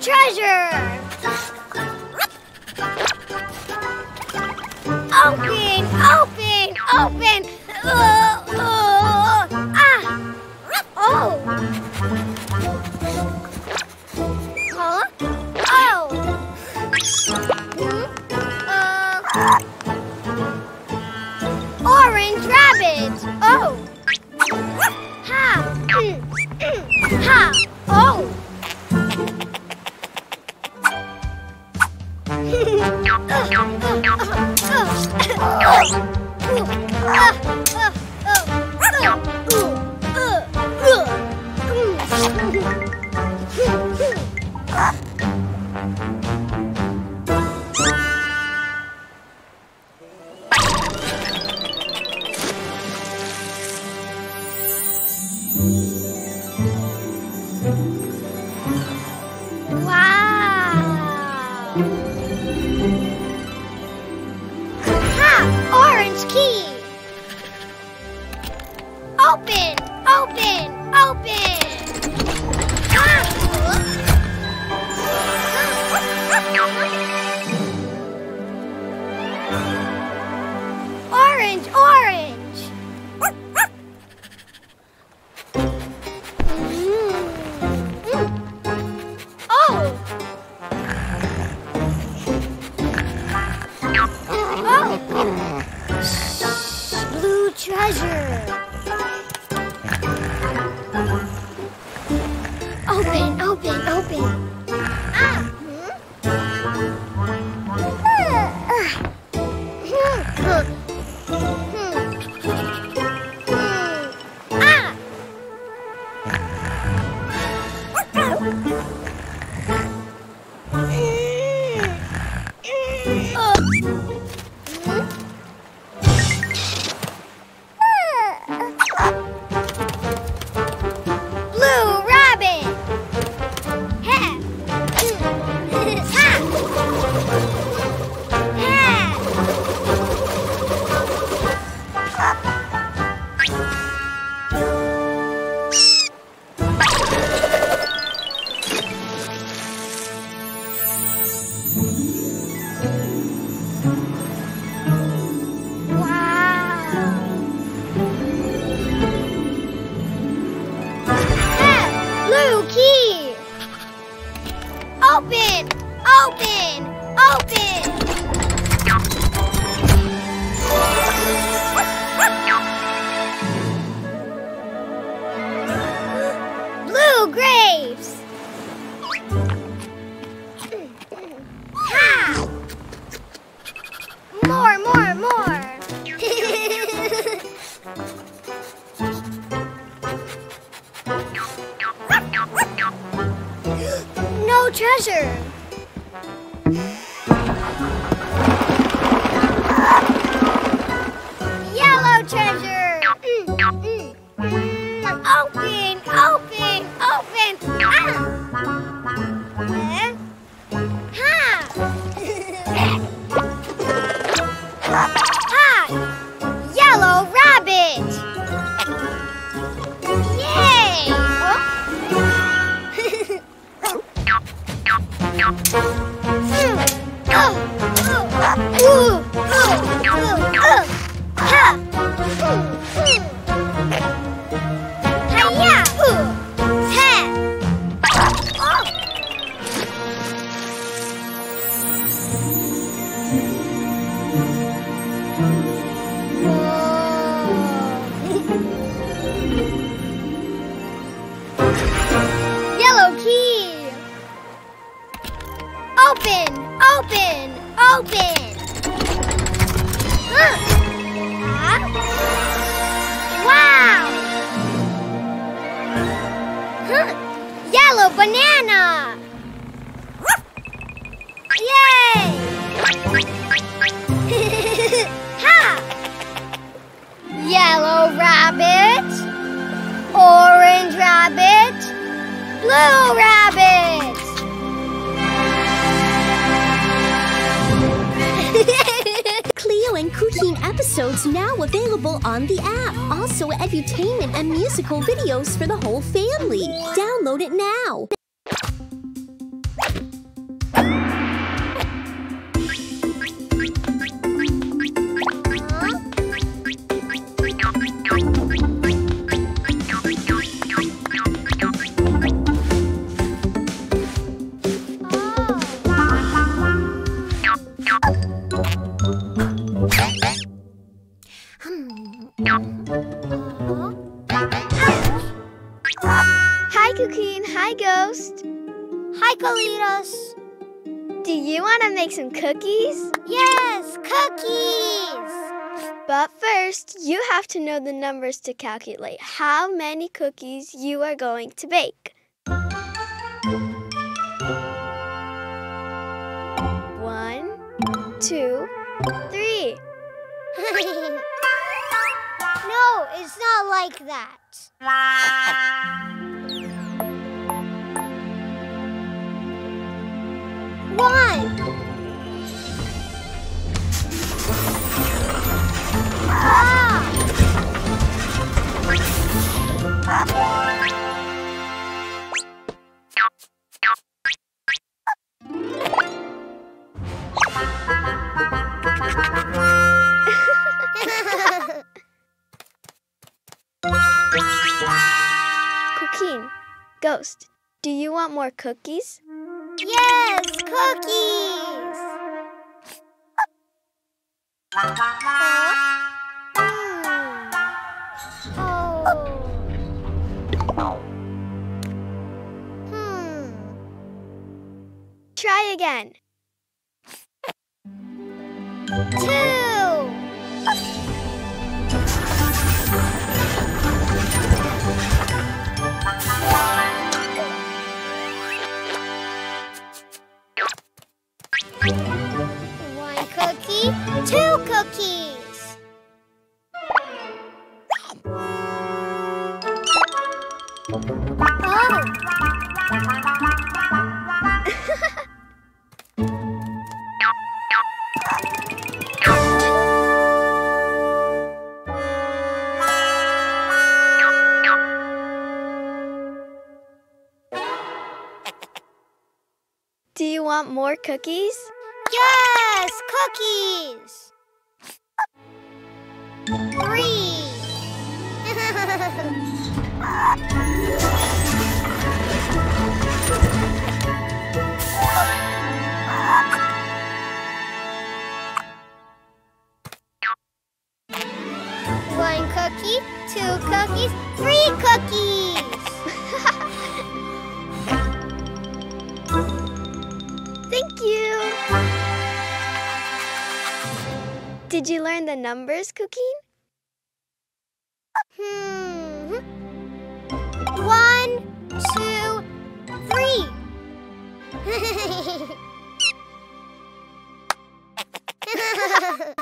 treasure! Open! Open! Open! Ugh. Hmm. Orange key. Open, open, open. Orange, orange. treasure. Open, open, open. Ah! Open! Open! Open! Blue Graves! treasure! Ha! Banana! Yay! ha! Yellow rabbit, orange rabbit, blue rabbit. Episodes now available on the app. Also, edutainment and musical videos for the whole family. Download it now. Hi, Cookie. Hi, Ghost. Hi, Kalitos. Do you want to make some cookies? Yes, cookies. But first, you have to know the numbers to calculate how many cookies you are going to bake. One, two, three. no, it's not like that. One. Ah! Ghost, do you want more cookies? yes, cookies. Oh. Hmm. Try again. One cookie, two cookies. More cookies? Yes, cookies. Three. One cookie, two cookies, three cookies. Did you learn the numbers, Cuquin? Hmm. One, two, three.